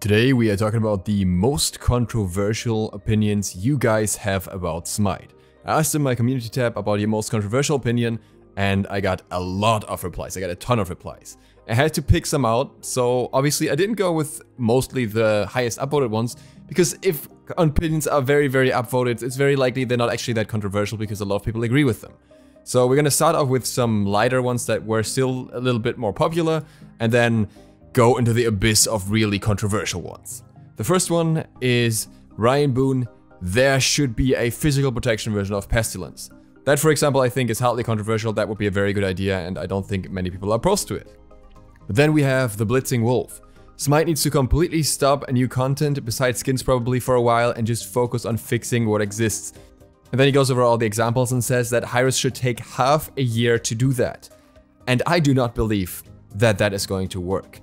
Today we are talking about the most controversial opinions you guys have about Smite. I asked in my community tab about your most controversial opinion and I got a lot of replies, I got a ton of replies. I had to pick some out, so obviously I didn't go with mostly the highest upvoted ones, because if opinions are very very upvoted, it's very likely they're not actually that controversial because a lot of people agree with them. So we're gonna start off with some lighter ones that were still a little bit more popular, and then go into the abyss of really controversial ones. The first one is Ryan Boone, there should be a physical protection version of Pestilence. That, for example, I think is hardly controversial, that would be a very good idea, and I don't think many people are opposed to it. But then we have the Blitzing Wolf. Smite needs to completely stop a new content, besides skins probably for a while, and just focus on fixing what exists. And then he goes over all the examples and says that Hi-Rez should take half a year to do that. And I do not believe that that is going to work.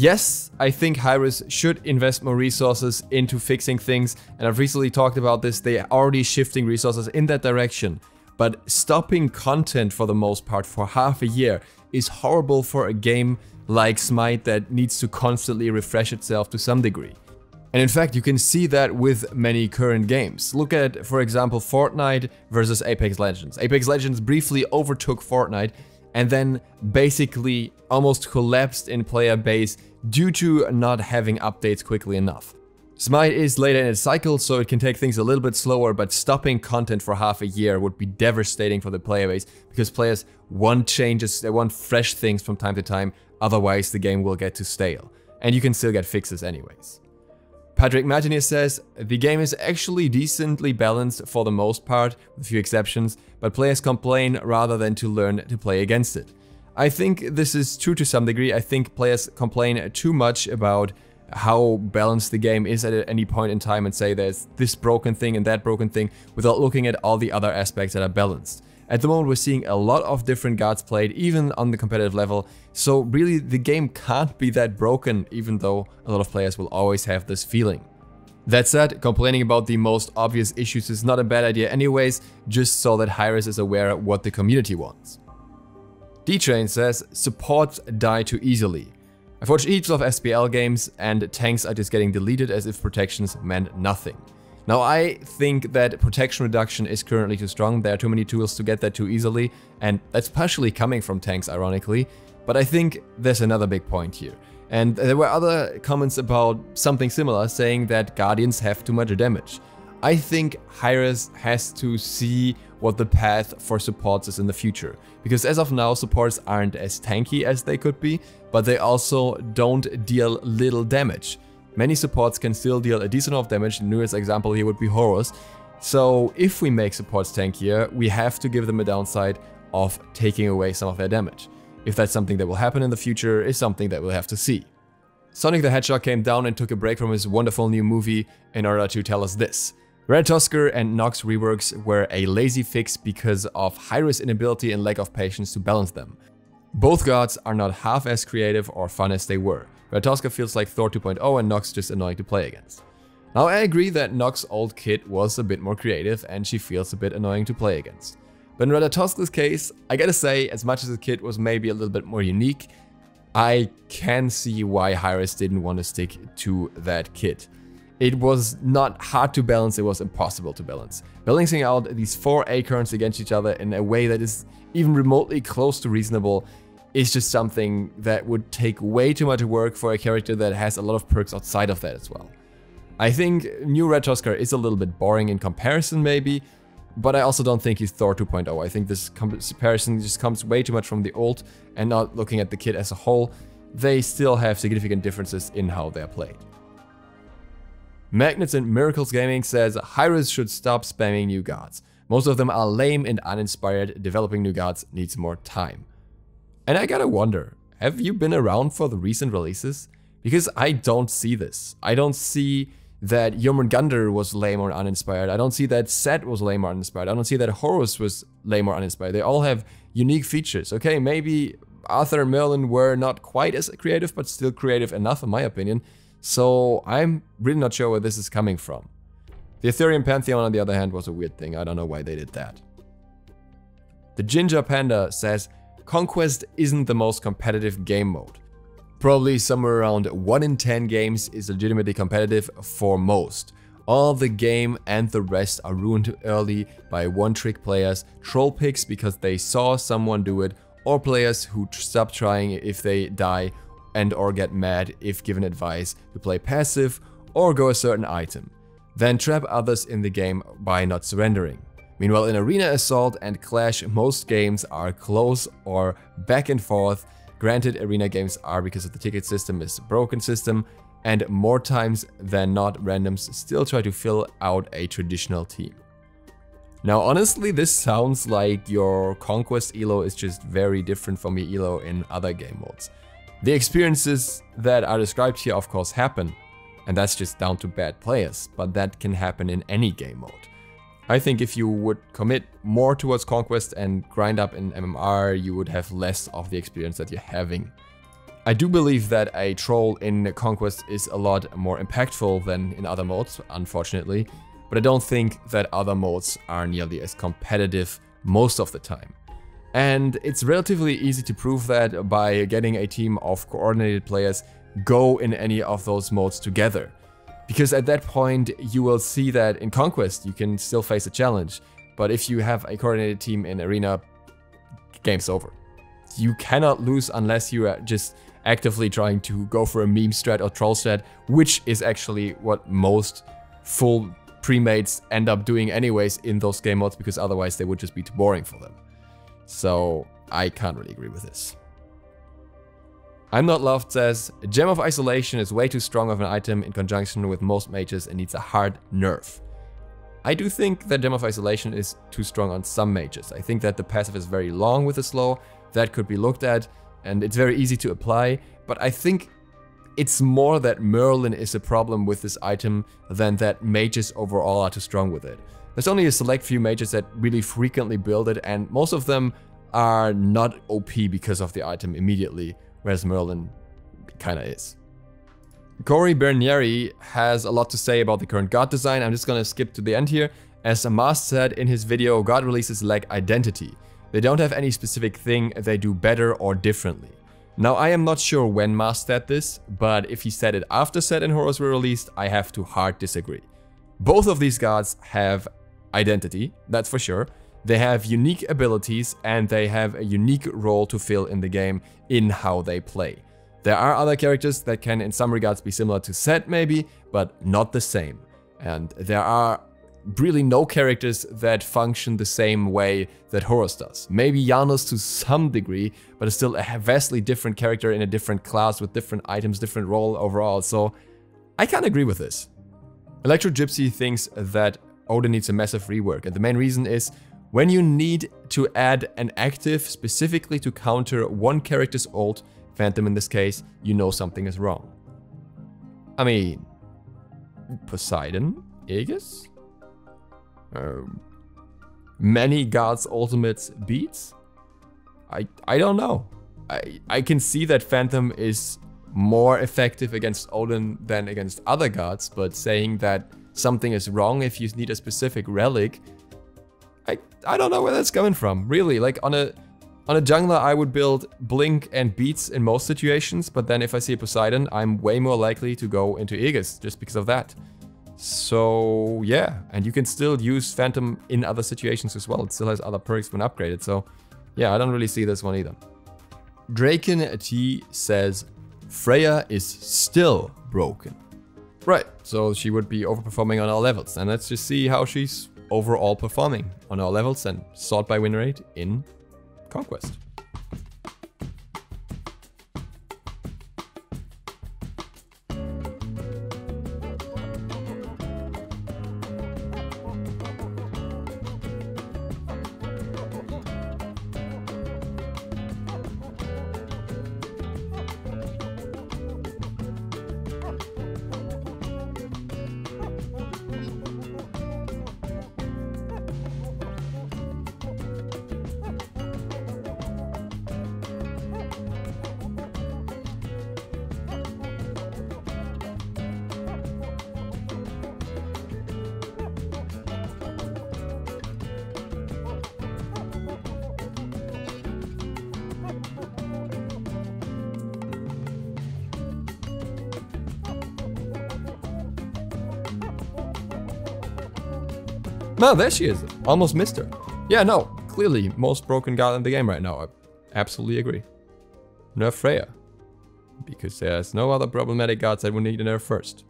Yes, I think Hi-Rez should invest more resources into fixing things, and I've recently talked about this, they are already shifting resources in that direction. But stopping content for the most part for half a year is horrible for a game like Smite that needs to constantly refresh itself to some degree. And in fact, you can see that with many current games. Look at, for example, Fortnite versus Apex Legends. Apex Legends briefly overtook Fortnite and then basically almost collapsed in player base due to not having updates quickly enough. Smite is later in its cycle, so it can take things a little bit slower, but stopping content for half a year would be devastating for the player base, because players want changes, they want fresh things from time to time, otherwise the game will get too stale. And you can still get fixes anyways. Patrick Martinez says, the game is actually decently balanced for the most part, with a few exceptions, but players complain rather than to learn to play against it. I think this is true to some degree. I think players complain too much about how balanced the game is at any point in time and say there's this broken thing and that broken thing without looking at all the other aspects that are balanced. At the moment we're seeing a lot of different guards played even on the competitive level so really the game can't be that broken even though a lot of players will always have this feeling. That said, complaining about the most obvious issues is not a bad idea anyways, just so that Hi-Rez is aware of what the community wants. D-Train says, supports die too easily. I've watched heaps of SPL games and tanks are just getting deleted as if protections meant nothing. Now I think that protection reduction is currently too strong, there are too many tools to get that too easily, and that's partially coming from tanks ironically, but I think there's another big point here. And there were other comments about something similar, saying that Guardians have too much damage. I think Hi-Rez has to see what the path for supports is in the future. Because as of now, supports aren't as tanky as they could be, but they also don't deal little damage. Many supports can still deal a decent amount of damage, the newest example here would be Horus. So if we make supports tankier, we have to give them a downside of taking away some of their damage. If that's something that will happen in the future is something that we'll have to see. Sonic the Hedgehog came down and took a break from his wonderful new movie in order to tell us this. Ratatoskr and Nox reworks were a lazy fix because of Hi-Rez inability and lack of patience to balance them. Both gods are not half as creative or fun as they were. Ratatoskr feels like Thor 2.0 and Nox just annoying to play against. Now I agree that Nox's old kit was a bit more creative and she feels a bit annoying to play against. But in Ratatoskr's case, I gotta say, as much as the kit was maybe a little bit more unique, I can see why Hi-Rez didn't want to stick to that kit. It was not hard to balance, it was impossible to balance. Balancing out these four acorns against each other in a way that is even remotely close to reasonable is just something that would take way too much work for a character that has a lot of perks outside of that as well. I think new Ratatoskr is a little bit boring in comparison maybe, but I also don't think he's Thor 2.0. I think this comparison just comes way too much from the old and not looking at the kit as a whole. They still have significant differences in how they're played. Magnets and Miracles Gaming says Hi-Rez should stop spamming new gods. Most of them are lame and uninspired, developing new gods needs more time. And I gotta wonder, have you been around for the recent releases? Because I don't see this. I don't see that Jormungandr was lame or uninspired. I don't see that Set was lame or uninspired. I don't see that Horus was lame or uninspired. They all have unique features. Okay, maybe Arthur and Merlin were not quite as creative, but still creative enough in my opinion. So I'm really not sure where this is coming from. The Arthurian Pantheon, on the other hand, was a weird thing. I don't know why they did that. The Ginger Panda says, Conquest isn't the most competitive game mode. Probably somewhere around 1 in 10 games is legitimately competitive for most. All the game and the rest are ruined early by one-trick players, troll picks because they saw someone do it, or players who stop trying if they die and or get mad if given advice to play passive or go a certain item. Then trap others in the game by not surrendering. Meanwhile in Arena Assault and Clash most games are close or back and forth. Granted Arena games are because of the ticket system is a broken system and more times than not randoms still try to fill out a traditional team. Now honestly this sounds like your Conquest elo is just very different from your elo in other game modes. The experiences that are described here of course happen, and that's just down to bad players, but that can happen in any game mode. I think if you would commit more towards Conquest and grind up in MMR, you would have less of the experience that you're having. I do believe that a troll in Conquest is a lot more impactful than in other modes, unfortunately, but I don't think that other modes are nearly as competitive most of the time. And it's relatively easy to prove that by getting a team of coordinated players go in any of those modes together. Because at that point, you will see that in Conquest, you can still face a challenge. But if you have a coordinated team in Arena, game's over. You cannot lose unless you are just actively trying to go for a meme strat or troll strat, which is actually what most full premates end up doing anyways in those game modes, because otherwise they would just be too boring for them. So I can't really agree with this. I'm Not Loved says, Gem of Isolation is way too strong of an item in conjunction with most mages and needs a hard nerf. I do think that Gem of Isolation is too strong on some mages. I think that the passive is very long with the slow, that could be looked at, and it's very easy to apply, but I think it's more that Merlin is a problem with this item than that mages overall are too strong with it. There's only a select few mages that really frequently build it, and most of them are not OP because of the item immediately, whereas Merlin kinda is. Corey Bernieri has a lot to say about the current god design. I'm just gonna skip to the end here. As Amas said in his video, god releases lack identity. They don't have any specific thing they do better or differently. Now I am not sure when Mas said this, but if he said it after Set and Horus were released, I have to hard disagree. Both of these gods have identity, that's for sure. They have unique abilities and they have a unique role to fill in the game in how they play. There are other characters that can in some regards be similar to Set maybe, but not the same. And there are really no characters that function the same way that Horus does. Maybe Janus to some degree, but it's still a vastly different character in a different class with different items, different role overall, so I can't agree with this. Electro Gypsy thinks that Odin needs a massive rework. And the main reason is when you need to add an active specifically to counter one character's ult, Phantom in this case, you know something is wrong. I mean, Poseidon? Aegis? Um, many gods' ultimates beads? I, I don't know. I, I can see that Phantom is more effective against Odin than against other gods, but saying that something is wrong if you need a specific relic. I, I don't know where that's coming from, really. Like on a on a jungler, I would build Blink and Beads in most situations, but then if I see a Poseidon, I'm way more likely to go into Aegis just because of that. So yeah, and you can still use Phantom in other situations as well. It still has other perks when upgraded, so yeah, I don't really see this one either. Draken T says, Freya is still broken. Right, so she would be overperforming on all levels. And let's just see how she's overall performing on all levels and sort by win rate in Conquest. No, there she is. Almost missed her. Yeah, no. Clearly, most broken god in the game right now. I absolutely agree. Nerf Freya. Because there's no other problematic gods that would need a nerf first.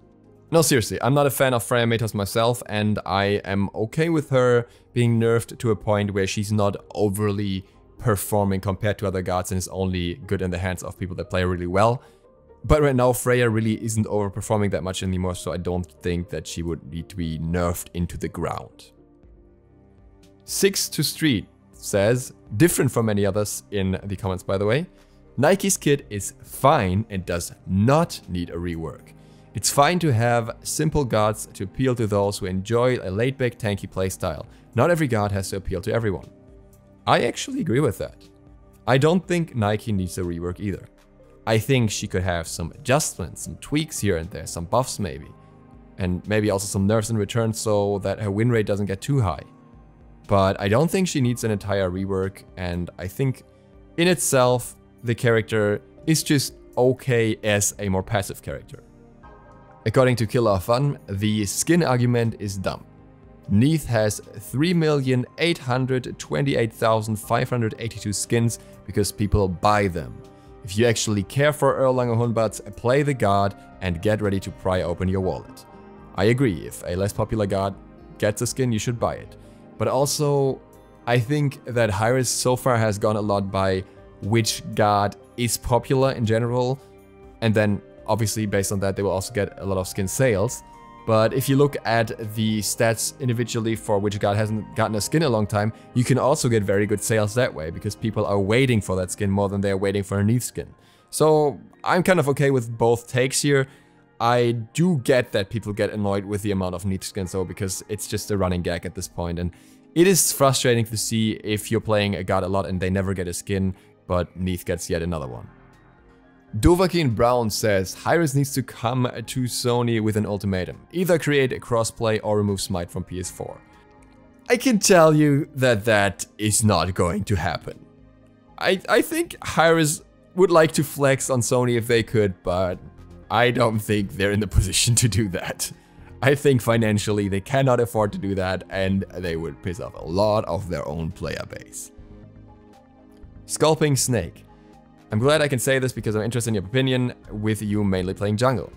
No, seriously, I'm not a fan of Freya Matos myself, and I am okay with her being nerfed to a point where she's not overly performing compared to other gods and is only good in the hands of people that play really well. But right now, Freya really isn't overperforming that much anymore, so I don't think that she would need to be nerfed into the ground. 6 to Street says, different from many others in the comments by the way, Nike's kit is fine and does not need a rework. It's fine to have simple gods to appeal to those who enjoy a laid-back tanky playstyle. Not every god has to appeal to everyone. I actually agree with that. I don't think Nike needs a rework either. I think she could have some adjustments, some tweaks here and there, some buffs maybe. And maybe also some nerfs in return so that her win rate doesn't get too high. But I don't think she needs an entire rework and I think in itself the character is just okay as a more passive character. According to Killer Fun, the skin argument is dumb. Neith has 3,828,582 skins because people buy them. If you actually care for Erlang or Hun Batz, play the god and get ready to pry open your wallet. I agree, if a less popular god gets a skin, you should buy it. But also, I think that Hi-Rez so far has gone a lot by which god is popular in general, and then obviously based on that they will also get a lot of skin sales. But if you look at the stats individually for which god hasn't gotten a skin in a long time, you can also get very good sales that way because people are waiting for that skin more than they're waiting for a Neith skin. So I'm kind of okay with both takes here. I do get that people get annoyed with the amount of Neith skins though because it's just a running gag at this point and it is frustrating to see if you're playing a god a lot and they never get a skin, but Neith gets yet another one. Dovahkiin Brown says Hi-Rez needs to come to Sony with an ultimatum. Either create a crossplay or remove Smite from PS4. I can tell you that that is not going to happen. I, I think Hi-Rez would like to flex on Sony if they could, but I don't think they're in the position to do that. I think financially they cannot afford to do that and they would piss off a lot of their own player base. Sculping Snake. I'm glad I can say this because I'm interested in your opinion, with you mainly playing jungle.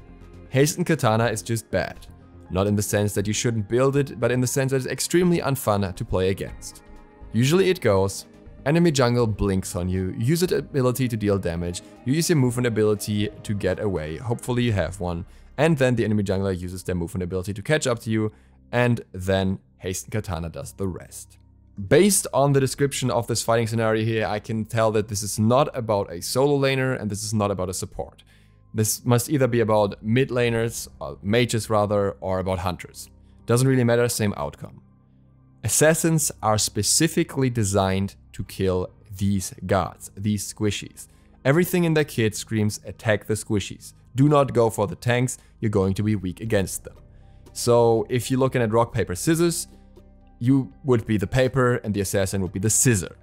Hasten Katana is just bad. Not in the sense that you shouldn't build it, but in the sense that it's extremely unfun to play against. Usually it goes, enemy jungle blinks on you, use its ability to deal damage, you use your movement ability to get away, hopefully you have one, and then the enemy jungler uses their movement ability to catch up to you, and then Hasten Katana does the rest. Based on the description of this fighting scenario here, I can tell that this is not about a solo laner and this is not about a support. This must either be about mid laners, or mages rather, or about hunters. Doesn't really matter, same outcome. Assassins are specifically designed to kill these gods, these squishies. Everything in their kit screams attack the squishies. Do not go for the tanks, you're going to be weak against them. So if you're looking at rock, paper, scissors, you would be the paper and the assassin would be the scissor.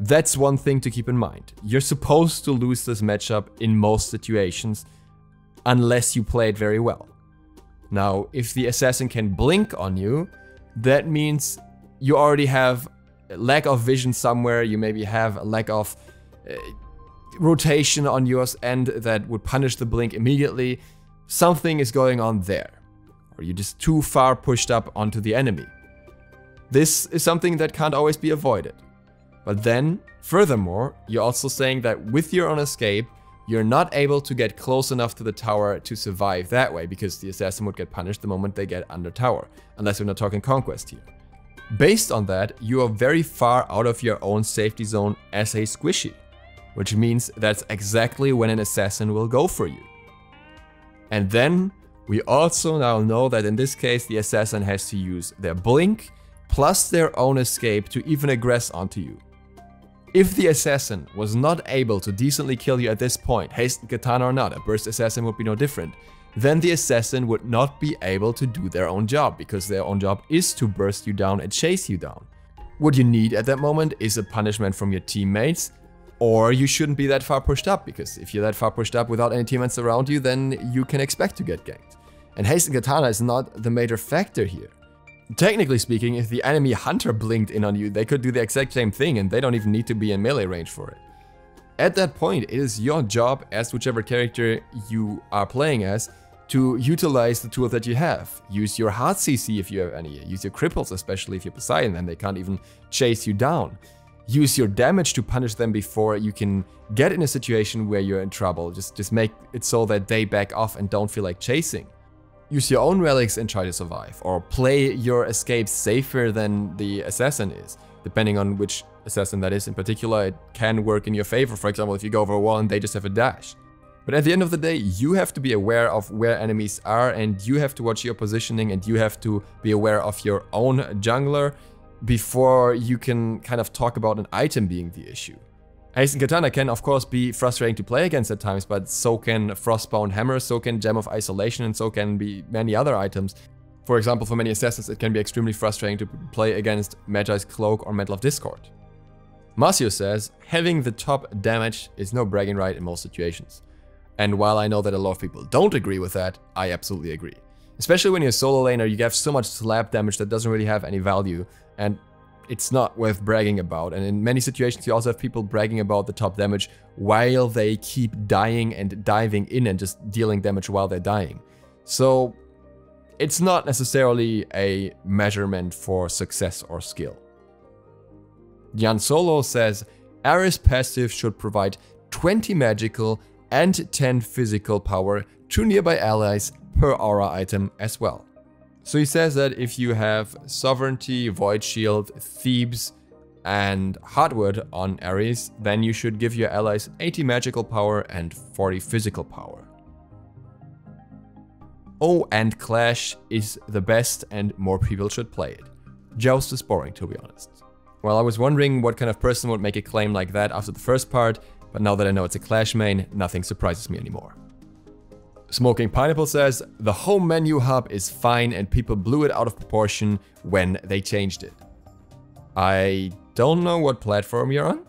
That's one thing to keep in mind. You're supposed to lose this matchup in most situations, unless you play it very well. Now, if the assassin can blink on you, that means you already have lack of vision somewhere, you maybe have a lack of uh, rotation on yours end that would punish the blink immediately. Something is going on there. Or you're just too far pushed up onto the enemy. This is something that can't always be avoided. But then, furthermore, you're also saying that with your own escape, you're not able to get close enough to the tower to survive that way, because the assassin would get punished the moment they get under tower, unless we're not talking conquest here. Based on that, you are very far out of your own safety zone as a squishy, which means that's exactly when an assassin will go for you. And then, we also now know that in this case the assassin has to use their blink plus their own escape to even aggress onto you. If the assassin was not able to decently kill you at this point, hasten katana or not, a burst assassin would be no different, then the assassin would not be able to do their own job, because their own job is to burst you down and chase you down. What you need at that moment is a punishment from your teammates, or you shouldn't be that far pushed up, because if you're that far pushed up without any teammates around you, then you can expect to get ganked. And hasten katana is not the major factor here. Technically speaking, if the enemy hunter blinked in on you, they could do the exact same thing and they don't even need to be in melee range for it. At that point, it is your job as whichever character you are playing as to utilize the tools that you have. Use your hard CC if you have any, use your cripples especially if you're Poseidon and they can't even chase you down. Use your damage to punish them before you can get in a situation where you're in trouble. Just, just make it so that they back off and don't feel like chasing. Use your own relics and try to survive, or play your escape safer than the assassin is, depending on which assassin that is in particular, it can work in your favor. For example, if you go over a wall and they just have a dash. But at the end of the day, you have to be aware of where enemies are and you have to watch your positioning and you have to be aware of your own jungler before you can kind of talk about an item being the issue. Hasten Katana can of course be frustrating to play against at times, but so can Frostbound Hammer, so can Gem of Isolation, and so can be many other items. For example, for many assassins it can be extremely frustrating to play against Magi's Cloak or Mantle of Discord. Masio says, having the top damage is no bragging right in most situations. And while I know that a lot of people don't agree with that, I absolutely agree. Especially when you're a solo laner, you have so much slap damage that doesn't really have any value, and it's not worth bragging about. And in many situations, you also have people bragging about the top damage while they keep dying and diving in and just dealing damage while they're dying. So it's not necessarily a measurement for success or skill. Jan Solo says, Ares passive should provide 20 magical and 10 physical power to nearby allies per aura item as well. So he says that if you have Sovereignty, Void Shield, Thebes, and Hardwood on Ares, then you should give your allies 80 magical power and 40 physical power. Oh, and Clash is the best and more people should play it. Joust is boring to be honest. Well, I was wondering what kind of person would make a claim like that after the first part, but now that I know it's a Clash main, nothing surprises me anymore. Smoking Pineapple says, the home menu hub is fine and people blew it out of proportion when they changed it. I don't know what platform you're on.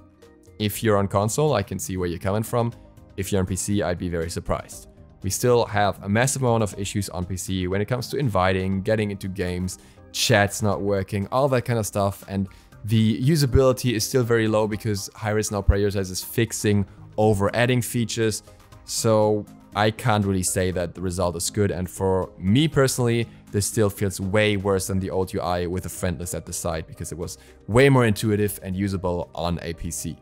If you're on console, I can see where you're coming from. If you're on PC, I'd be very surprised. We still have a massive amount of issues on PC when it comes to inviting, getting into games, chat's not working, all that kind of stuff, and the usability is still very low because Hi-Rez now prioritizes fixing over adding features. So I can't really say that the result is good. And for me personally, this still feels way worse than the old UI with a friend list at the side because it was way more intuitive and usable on a PC.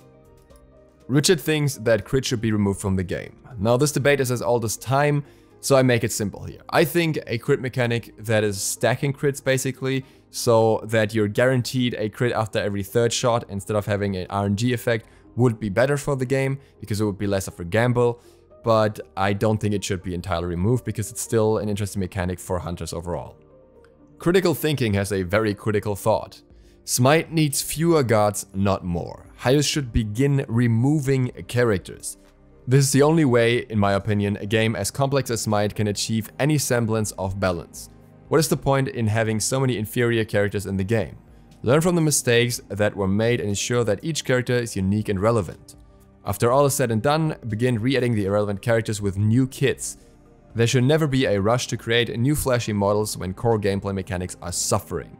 Richard thinks that crit should be removed from the game. Now this debate is as old as time, so I make it simple here. I think a crit mechanic that is stacking crits basically so that you're guaranteed a crit after every third shot instead of having an RNG effect would be better for the game because it would be less of a gamble, but I don't think it should be entirely removed because it's still an interesting mechanic for hunters overall. Critical thinking has a very critical thought. Smite needs fewer guards, not more. Hi-Rez should begin removing characters. This is the only way, in my opinion, a game as complex as Smite can achieve any semblance of balance. What is the point in having so many inferior characters in the game? Learn from the mistakes that were made and ensure that each character is unique and relevant. After all is said and done, begin re-adding the irrelevant characters with new kits. There should never be a rush to create new flashy models when core gameplay mechanics are suffering.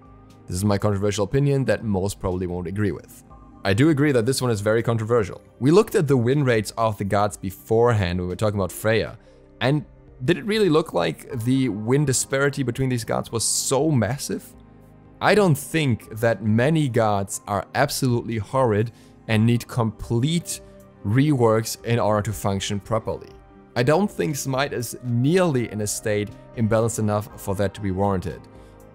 This is my controversial opinion that most probably won't agree with. I do agree that this one is very controversial. We looked at the win rates of the gods beforehand when we were talking about Freya, and did it really look like the win disparity between these gods was so massive? I don't think that many gods are absolutely horrid and need complete reworks in order to function properly. I don't think Smite is nearly in a state imbalanced enough for that to be warranted.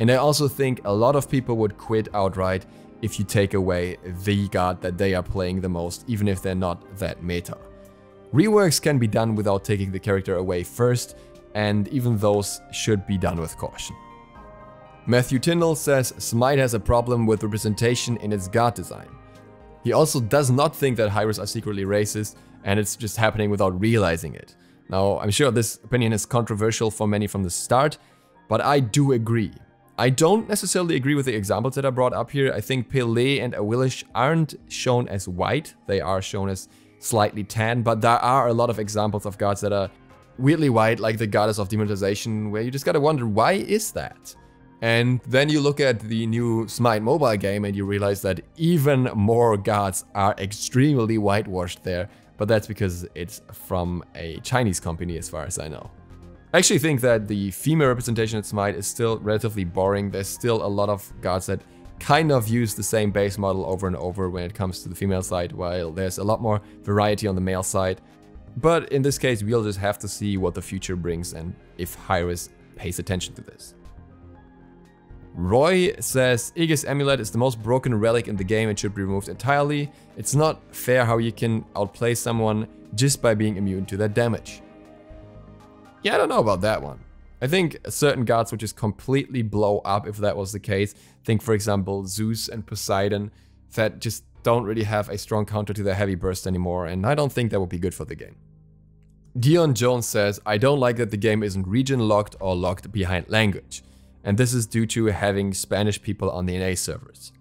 And I also think a lot of people would quit outright if you take away the god that they are playing the most, even if they're not that meta. Reworks can be done without taking the character away first, and even those should be done with caution. Matthew Tyndall says Smite has a problem with representation in its god design. He also does not think that Hi-Rez are secretly racist, and it's just happening without realizing it. Now, I'm sure this opinion is controversial for many from the start, but I do agree. I don't necessarily agree with the examples that are brought up here. I think Pele and Awilix aren't shown as white, they are shown as slightly tan, but there are a lot of examples of gods that are weirdly white, like the goddess of demonetization, where you just gotta wonder, why is that? And then you look at the new Smite mobile game and you realize that even more gods are extremely whitewashed there, but that's because it's from a Chinese company as far as I know. I actually think that the female representation at Smite is still relatively boring. There's still a lot of gods that kind of use the same base model over and over when it comes to the female side, while there's a lot more variety on the male side. But in this case, we'll just have to see what the future brings and if Hi-Rez pays attention to this. Roy says, Aegis Amulet is the most broken relic in the game and should be removed entirely. It's not fair how you can outplay someone just by being immune to their damage. Yeah, I don't know about that one. I think certain gods would just completely blow up if that was the case. Think for example Zeus and Poseidon that just don't really have a strong counter to their heavy burst anymore and I don't think that would be good for the game. Dion Jones says, I don't like that the game isn't region locked or locked behind language and this is due to having Spanish people on the NA servers.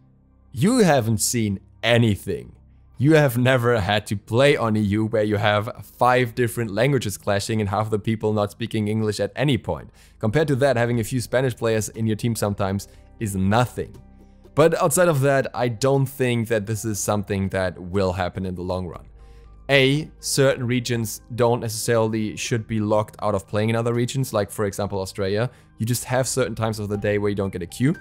You haven't seen anything. You have never had to play on EU where you have five different languages clashing and half the people not speaking English at any point. Compared to that, having a few Spanish players in your team sometimes is nothing. But outside of that, I don't think that this is something that will happen in the long run. A, certain regions don't necessarily should be locked out of playing in other regions, like for example Australia. You just have certain times of the day where you don't get a queue.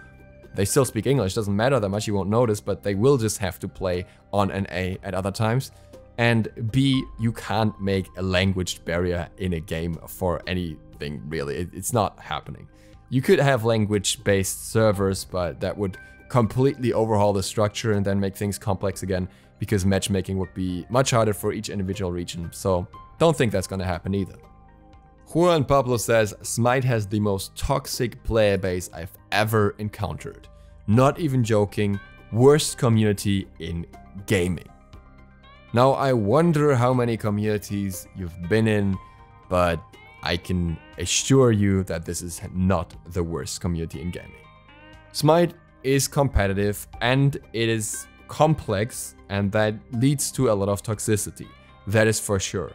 They still speak English, doesn't matter that much, you won't notice, but they will just have to play on an A at other times. And B, you can't make a language barrier in a game for anything really. it's not happening. You could have language-based servers, but that would completely overhaul the structure and then make things complex again because matchmaking would be much harder for each individual region, so don't think that's gonna happen either. Juan Pablo says, Smite has the most toxic player base I've ever encountered. Not even joking, worst community in gaming. Now I wonder how many communities you've been in, but I can assure you that this is not the worst community in gaming. Smite is competitive and it is complex and that leads to a lot of toxicity. That is for sure.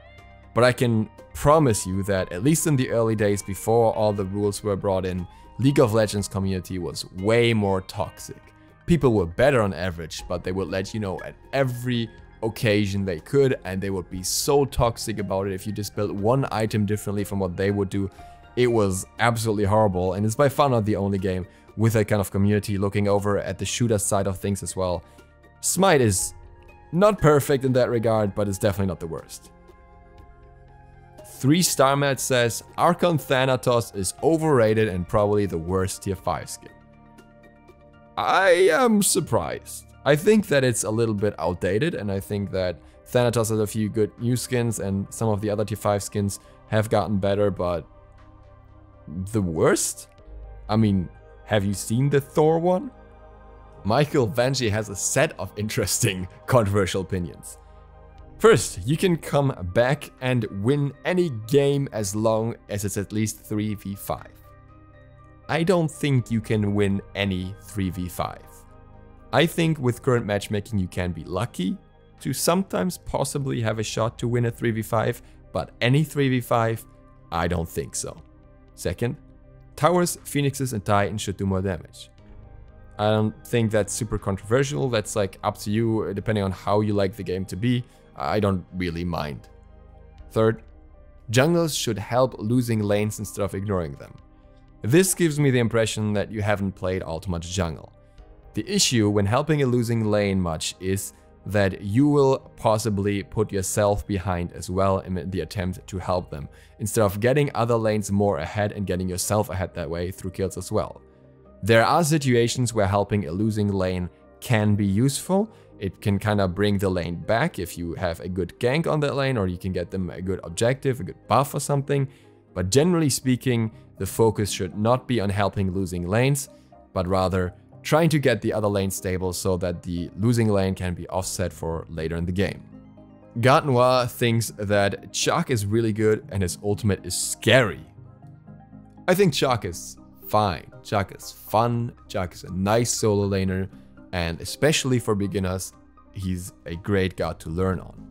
But I can promise you that at least in the early days before all the rules were brought in, League of Legends community was way more toxic. People were better on average, but they would let you know at every occasion they could and they would be so toxic about it if you just built one item differently from what they would do. It was absolutely horrible and it's by far not the only game with that kind of community looking over at the shooter side of things as well. Smite is not perfect in that regard, but it's definitely not the worst. 3 Star Mat says, Archon Thanatos is overrated and probably the worst tier 5 skin. I am surprised. I think that it's a little bit outdated and I think that Thanatos has a few good new skins and some of the other tier 5 skins have gotten better, but the worst? I mean, have you seen the Thor one? Michael Vanji has a set of interesting controversial opinions. First, you can come back and win any game as long as it's at least 3v5. I don't think you can win any 3v5. I think with current matchmaking you can be lucky to sometimes possibly have a shot to win a 3v5, but any 3v5, I don't think so. Second, towers, phoenixes and titans should do more damage. I don't think that's super controversial. That's like up to you, depending on how you like the game to be. I don't really mind. Third, jungles should help losing lanes instead of ignoring them. This gives me the impression that you haven't played all too much jungle. The issue when helping a losing lane much is that you will possibly put yourself behind as well in the attempt to help them, instead of getting other lanes more ahead and getting yourself ahead that way through kills as well. There are situations where helping a losing lane can be useful. It can kind of bring the lane back if you have a good gank on that lane or you can get them a good objective, a good buff or something. But generally speaking, the focus should not be on helping losing lanes, but rather trying to get the other lane stable so that the losing lane can be offset for later in the game. Gartnoir thinks that Chaac is really good and his ultimate is scary. I think Chaac is fine. Chaac is fun, Chaac is a nice solo laner, and especially for beginners, he's a great god to learn on.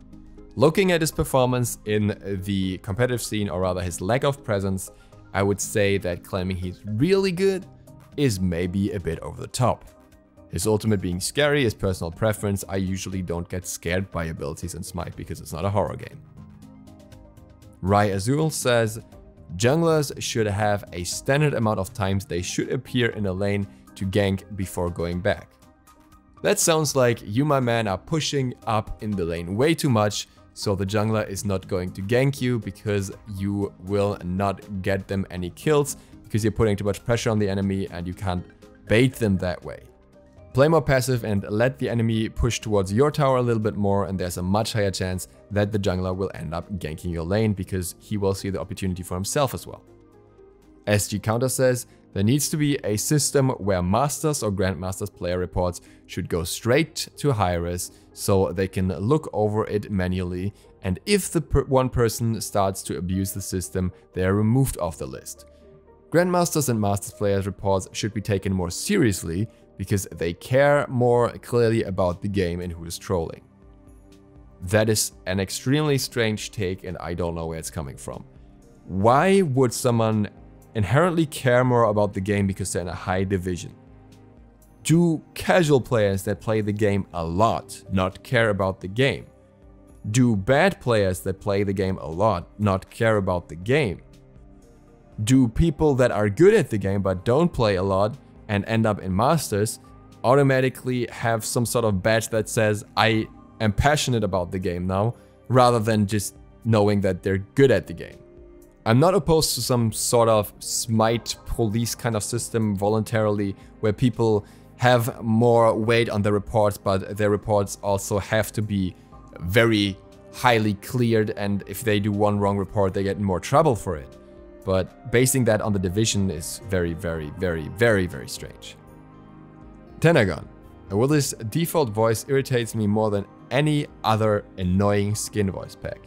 Looking at his performance in the competitive scene, or rather his lack of presence, I would say that claiming he's really good is maybe a bit over the top. His ultimate being scary is personal preference, I usually don't get scared by abilities in Smite because it's not a horror game. Rai Azul says, Junglers should have a standard amount of times they should appear in a lane to gank before going back. That sounds like you my man are pushing up in the lane way too much so the jungler is not going to gank you because you will not get them any kills because you're putting too much pressure on the enemy and you can't bait them that way. Play more passive and let the enemy push towards your tower a little bit more and there's a much higher chance that the jungler will end up ganking your lane because he will see the opportunity for himself as well. SG Counter says, there needs to be a system where Masters or Grandmasters player reports should go straight to Hi-Rez so they can look over it manually and if the per one person starts to abuse the system, they are removed off the list. Grandmasters and Masters players reports should be taken more seriously because they care more clearly about the game and who is trolling. That is an extremely strange take and I don't know where it's coming from. Why would someone inherently care more about the game because they're in a high division? Do casual players that play the game a lot not care about the game? Do bad players that play the game a lot not care about the game? Do people that are good at the game but don't play a lot and end up in Masters automatically have some sort of badge that says I am passionate about the game now rather than just knowing that they're good at the game? I'm not opposed to some sort of smite police kind of system voluntarily where people have more weight on their reports, but their reports also have to be very highly cleared and if they do one wrong report they get more trouble for it. But basing that on the division is very, very, very, very, very strange. Tenagon. Willis default voice irritates me more than any other annoying skin voice pack.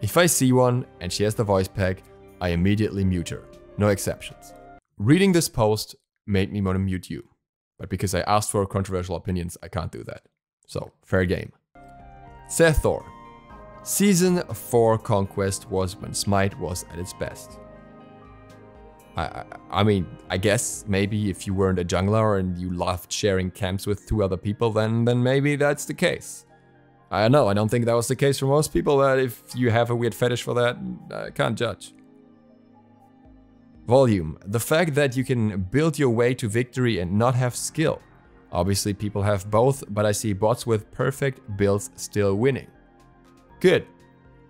If I see one and she has the voice pack, I immediately mute her. No exceptions. Reading this post made me want to mute you. But because I asked for controversial opinions, I can't do that. So, fair game. Seth Thor. Season 4 Conquest was when Smite was at its best. I, I, mean, I guess maybe if you weren't a jungler and you loved sharing camps with two other people, then, then maybe that's the case. I don't know, I don't think that was the case for most people, but if you have a weird fetish for that, I can't judge. Volume. The fact that you can build your way to victory and not have skill. Obviously people have both, but I see bots with perfect builds still winning. Good.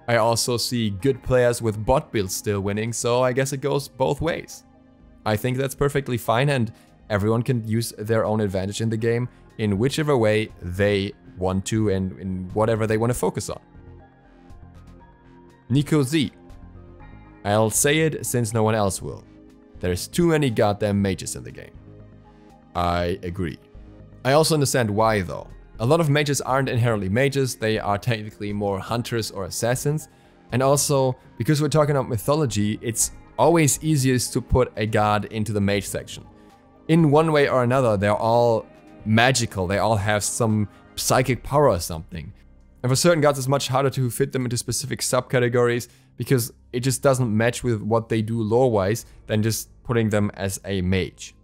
I also see good players with bot builds still winning, so I guess it goes both ways. I think that's perfectly fine and everyone can use their own advantage in the game in whichever way they want to and in whatever they want to focus on. Nico Z. I'll say it since no one else will. There's too many goddamn mages in the game. I agree. I also understand why though. A lot of mages aren't inherently mages, they are technically more hunters or assassins. And also, because we're talking about mythology, it's always easiest to put a god into the mage section. In one way or another, they're all magical, they all have some psychic power or something. And for certain gods, it's much harder to fit them into specific subcategories because it just doesn't match with what they do lore-wise than just putting them as a mage.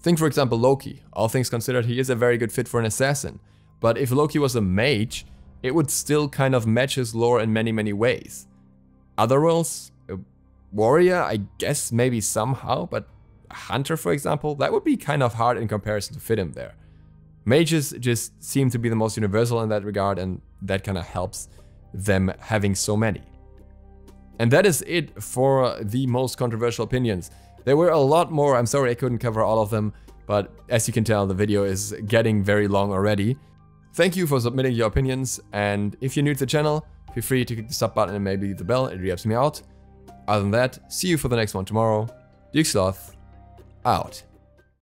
Think for example Loki. All things considered, he is a very good fit for an assassin. But if Loki was a mage, it would still kind of match his lore in many, many ways. Other roles? A uh, warrior, I guess maybe somehow, but a hunter, for example, that would be kind of hard in comparison to fit him there. Mages just seem to be the most universal in that regard, and that kind of helps them having so many. And that is it for the most controversial opinions. There were a lot more, I'm sorry I couldn't cover all of them, but as you can tell the video is getting very long already. Thank you for submitting your opinions, and if you're new to the channel, feel free to click the sub button and maybe the bell, it helps me out. Other than that, see you for the next one tomorrow. Duke Sloth, out.